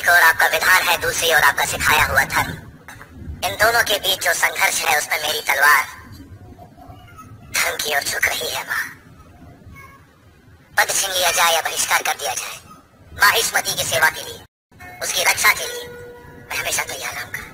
एक और आपका विधान है, दूसरी ओर आपका सिखाया हुआ धर्म। इन दोनों के बीच जो संघर्ष है, उसमें मेरी तलवार धर्म की ओर झुक रही है, माँ। पद छीन लिया जाए या बहिष्कार कर दिया जाए माहिष्मती की सेवा के लिए, उसकी रक्षा के लिए, मैं हमेशा तैयार रहूँगा।